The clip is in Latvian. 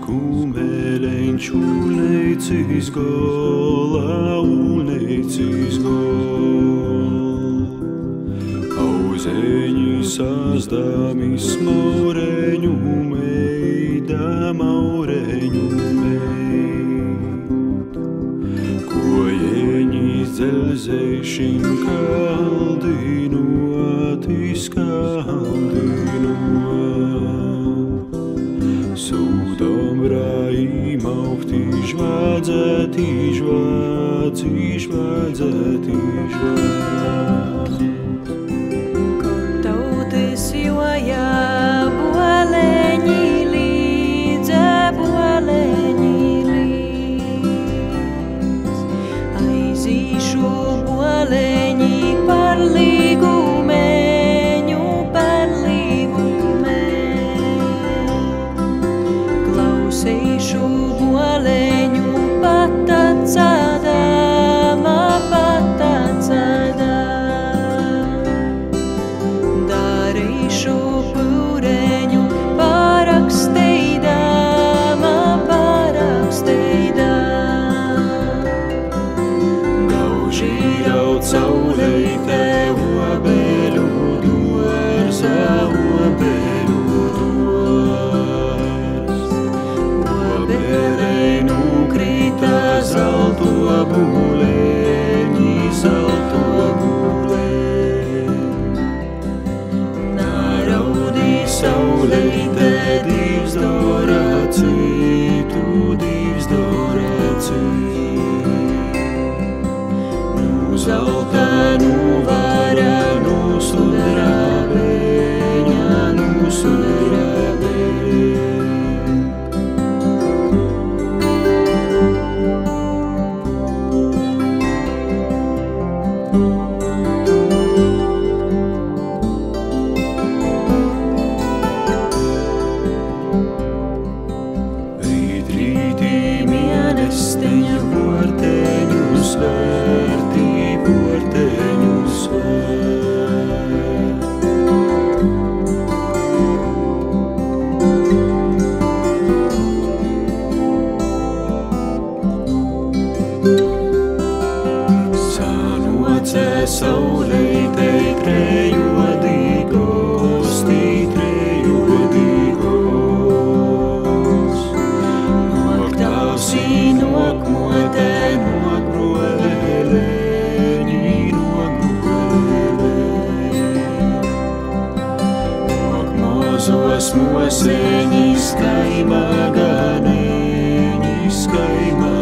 kumeleņš ulneicis gola, ulneicis gola. Auzeņi sazdami smaureņu meida, maureņu meida. Kojeņi dzelzēšim kaldinot, Zelda. lai saulītei trejo dīgos, tītrejo dīgos. Noktausī nokmotē nokrovēlē. Mūsēņi skaimā ganēņi skaimā